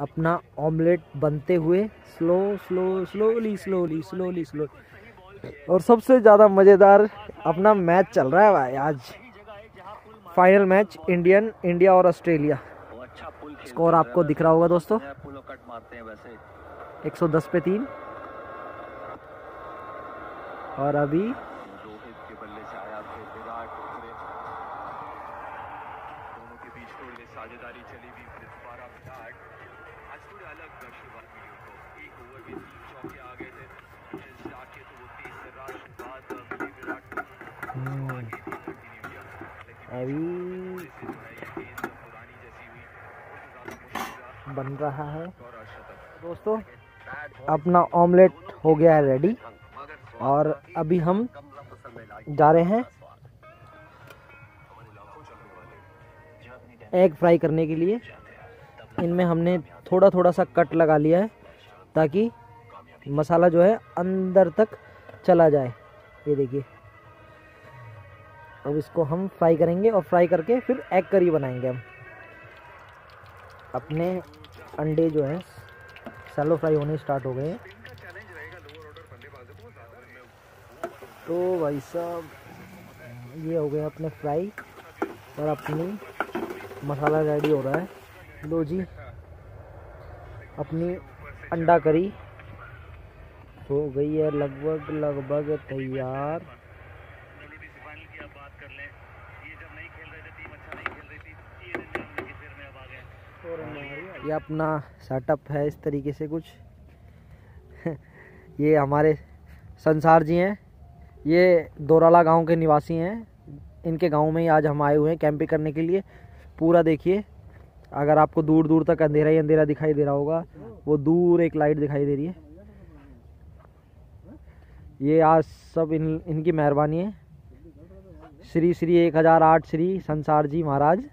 अपना ऑमलेट बनते हुए slow slow slowly slowly slowly slow और सबसे ज़्यादा मज़ेदार अपना मैच चल रहा है भाई आज। फाइनल मैच इंडियन इंडिया और ऑस्ट्रेलिया स्कोर आपको दिख रहा होगा दोस्तों। 110 पे तीन। और अभी साझेदारी चली हुई फिर दोबारा विराट आज थोड़े अलग शुरुआत मिली उनको एक ओवर में तीन चौके आ गए थे जाके तो वो तेज तर्रार शुरुआत मिली विराट को आगे भी कंटिन्यू किया अभी लेकिन से जो है ये गेंद पुरानी जैसी हुई बहुत ज़्यादा मुश्किल बन रहा है। दोस्तों, अपना ऑमलेट हो गया है रेडी और अभी हम जा रहे हैं एग फ्राई करने के लिए। इनमें हमने थोड़ा थोड़ा सा कट लगा लिया है, ताकि मसाला जो है अंदर तक चला जाए। ये देखिए। अब इसको हम फ्राई करेंगे और फ्राई करके फिर एग करी बनाएँगे हम। अपने अंडे जो हैं सैलो फ्राई होने स्टार्ट हो गए हैं। तो भाई साहब, ये हो गए अपने फ्राई और अपनी मसाला रेडी हो रहा है। लो जी। अपनी अंडा करी। हो गई है लगभग लगभग तैयार। ये अपना सेटअप है इस तरीके से कुछ। ये हमारे संसार जी हैं। ये दोराला गाँव के निवासी हैं। इनके गाँव में ही आज हम आए हुए हैं कैंपिंग करने के लिए। पूरा देखिए। अगर आपको दूर दूर तक अंधेरा ही अंधेरा दिखाई दे रहा होगा, वो दूर एक लाइट दिखाई दे रही है। ये आज सब इन, इनकी मेहरबानी है। श्री श्री एक हज़ार आठ श्री संसार जी महाराज,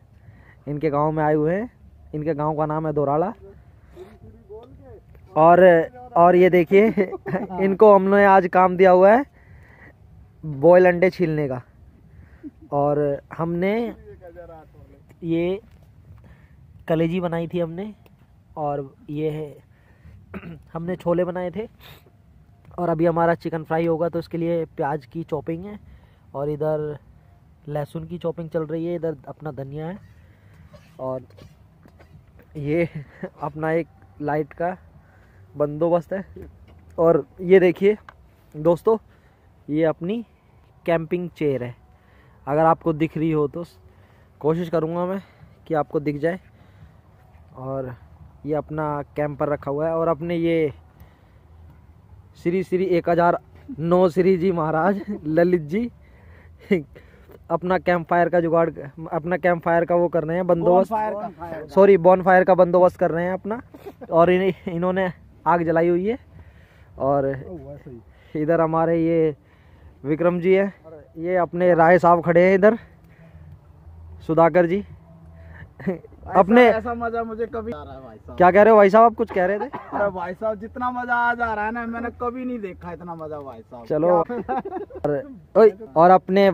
इनके गाँव में आए हुए हैं। इनके गाँव का नाम है दोराला। और और ये देखिए, इनको हमने आज काम दिया हुआ है बॉयल अंडे छीलने का। और हमने ये कलेजी बनाई थी हमने, और ये है, हमने छोले बनाए थे, और अभी हमारा चिकन फ्राई होगा तो इसके लिए प्याज की चॉपिंग है, और इधर लहसुन की चॉपिंग चल रही है, इधर अपना धनिया है, और ये अपना एक लाइट का बंदोबस्त है, और ये देखिए, दोस्तों, ये अपनी कैंपिंग चेयर है, अगर आपको दिख रही हो तो कोशिश करूँगा मैं कि आपको दिख जाए। और ये अपना कैंपर रखा हुआ है और अपने ये श्री श्री एक हज़ार नौ श्री जी महाराज ललित जी अपना कैंप फायर का जुगाड़ अपना कैंप फायर का वो कर रहे हैं बंदोबस्त। सॉरी बॉन फायर का। बंदोबस्त कर रहे हैं अपना। और इन, इन्होंने आग जलाई हुई है। और इधर हमारे ये विक्रम जी है। ये अपने राय साहब खड़े हैं इधर। सुधाकर जी। अपने ऐसा मज़ा मुझे कभी आ रहा है भाई साहब। क्या कह रहे हो भाई साहब? आप कुछ कह रहे थे? अरे भाई साहब जितना मज़ा आ जा रहा है ना मैंने कभी नहीं देखा इतना मज़ा भाई साहब। चलो। और, और अपने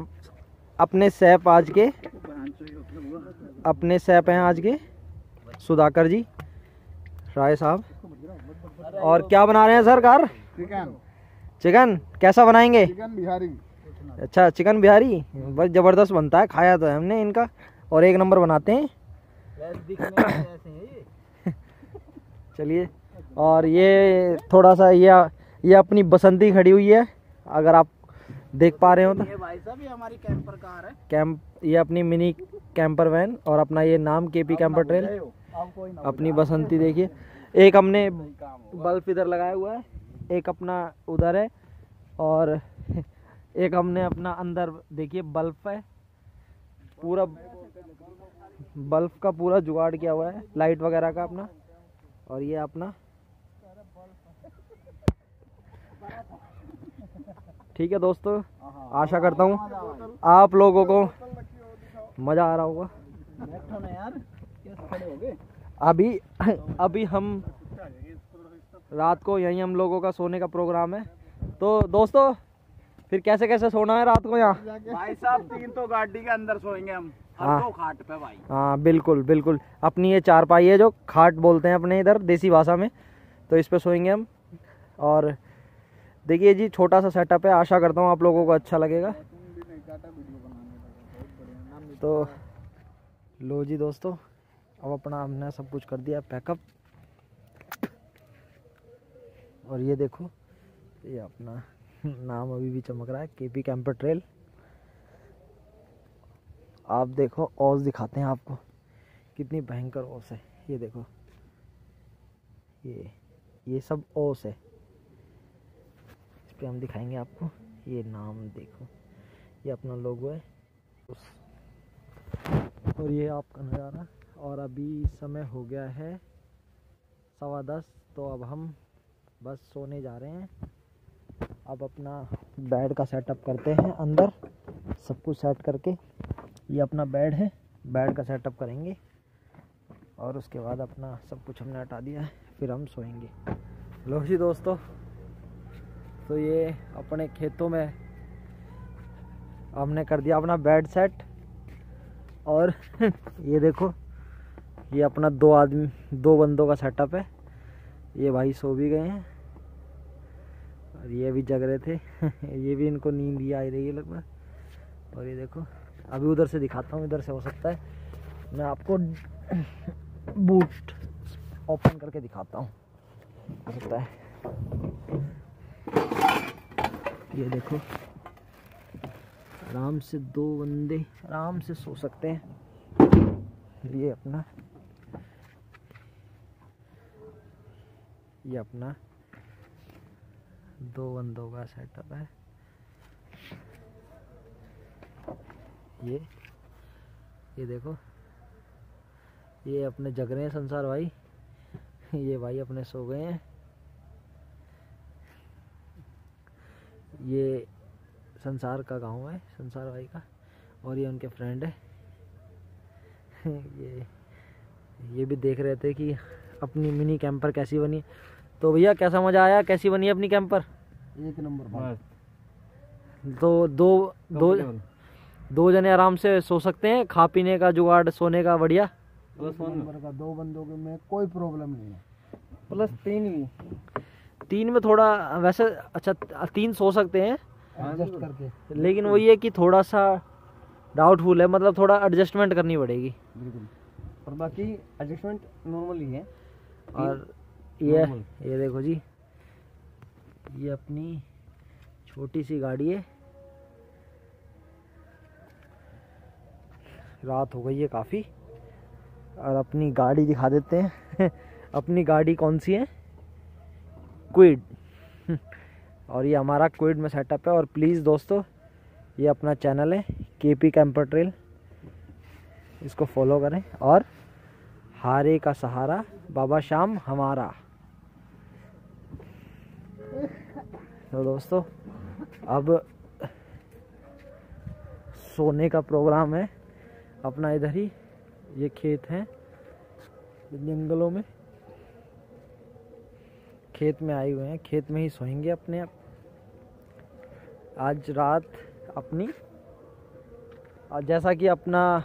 अपने सैप आज के? अपने सैप हैं आज के? सुधाकर जी राय साहब। और क्या बना रहे हैं सर कार चिकन चिकन कैसा बनाएँगे? चिकन बिहारी। अच्छा चिकन बिहारी? बस ज़बरदस्त बनता है खाया तो है हमने इनका। और एक नंबर बनाते हैं। चलिए और ये थोड़ा सा ये ये अपनी बसंती खड़ी हुई है अगर आप देख पा रहे हो तो। भाई साहब ये हमारी कैंपर कार है। कैंप ये अपनी मिनी कैंपर वैन और अपना ये नाम के पी कैंपर ट्रेल आप कोई ना अपनी बसंती देखिए। एक हमने बल्ब इधर लगाया हुआ है एक अपना उधर है और एक हमने अपना अंदर देखिए बल्ब है। पूरा बल्ब का पूरा जुगाड़ किया हुआ है, लाइट वगैरह का अपना, और ये अपना। ठीक है दोस्तों, आशा करता हूँ आप लोगों को मज़ा आ रहा होगा। अभी अभी हम रात को, यहीं हम लोगों का सोने का प्रोग्राम है। तो दोस्तों, फिर कैसे कैसे सोना है रात को यहाँ? भाई साहब, तीन तो गाड़ी के अंदर सोएँगे हम। हाँ। खाट पे भाई। हाँ बिल्कुल बिल्कुल। अपनी ये चारपाई है जो खाट बोलते हैं अपने इधर देसी भाषा में। तो इस पे सोएँगे हम। और देखिए जी छोटा सा सेटअप है। आशा करता हूँ आप लोगों को अच्छा लगेगा। तो लो जी दोस्तों अब अपना हमने सब कुछ कर दिया पैकअप। और ये देखो ये अपना नाम अभी भी चमक रहा है केपी कैंपर ट्रेल। आप देखो ओस दिखाते हैं आपको। कितनी भयंकर ओस है। ये देखो। ये ये सब ओस है। इस पर हम दिखाएँगे आपको। ये नाम देखो। ये अपना लोगो है। उस और ये आपका नज़ारा। और अभी समय हो गया है सवा दस तो अब हम बस सोने जा रहे हैं। अब अपना बेड का सेटअप करते हैं अंदर। सब कुछ सेट करके। ये अपना बेड है। बेड का सेटअप करेंगे। और उसके बाद अपना सब कुछ हमने हटा दिया है। फिर हम सोएँगे। लो जी दोस्तों। तो ये अपने खेतों में हमने कर दिया अपना बेड सेट और ये देखो, ये अपना दो आदमी, दो बंदों का सेटअप है। ये भाई सो भी गए हैं। और ये भी जग रहे थे। ये भी इनको नींद ही आ रही है लगभग। और ये देखो अभी उधर से दिखाता हूँ, इधर से हो सकता है। मैं आपको बूट ओपन करके दिखाता हूँ। हो सकता है। ये देखो। आराम से दो बंदे आराम से सो सकते हैं। ये अपना। ये अपना। दो बंदों का सेटअप है। ये ये देखो। ये अपने जग रहे हैं संसार भाई। ये भाई अपने सो गए हैं। ये संसार का गाँव है संसार भाई का और ये उनके फ्रेंड है। ये ये भी देख रहे थे कि अपनी मिनी कैंपर कैसी बनी। तो भैया कैसा मज़ा आया? कैसी बनी अपनी कैंपर एक नंबर तो दो दो दो जने आराम से सो सकते हैं खा पीने का जुगाड़ सोने का बढ़िया। नंबर का दो बंदों के में कोई प्रॉब्लम नहीं है। प्लस तीन भी। तीन में थोड़ा वैसे अच्छा तीन सो सकते हैं। एडजस्ट करके। लेकिन वही है कि थोड़ा सा डाउटफुल है मतलब थोड़ा एडजस्टमेंट करनी पड़ेगी। बिल्कुल। और बाकी एडजस्टमेंट नॉर्मल ही है। और ये ये देखो जी ये अपनी छोटी सी गाड़ी है। रात हो गई है काफ़ी। और अपनी गाड़ी दिखा देते हैं। अपनी गाड़ी कौन सी है? क्विड और ये हमारा क्विड में सेटअप है। और प्लीज़ दोस्तों, ये अपना चैनल है के पी कैंपर ट्रेल इसको फॉलो करें। और हारे का सहारा, बाबा शाम हमारा। तो दोस्तों, अब सोने का प्रोग्राम है। अपना इधर ही, ये खेत है, जंगलों में। खेत में आए हुए हैं, खेत में ही सोएँगे अपने आप। आज रात अपनी जैसा कि अपना,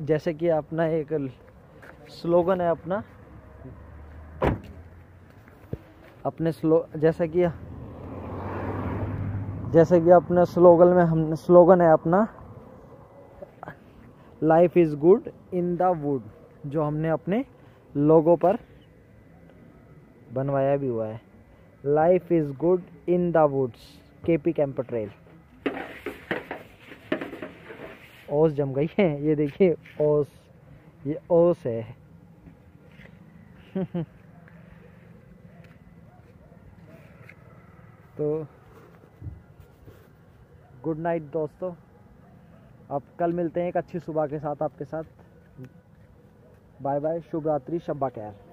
जैसे कि अपना एक स्लोगन है अपना, अपने स्लो, जैसा कि जैसे कि अपने स्लोगन में हम स्लोगन है अपना life is good in the wood जो हमने अपने लोगों पर बनवाया भी हुआ है। Life is good in the woods K P camper trail ओस जम गई है, ये देखिए, ओस, ये ओस है। तो गुड नाइट दोस्तों। आप कल मिलते हैं एक अच्छी सुबह के साथ आपके साथ। बाय बाय, शुभ रात्रि, शब्बा खैर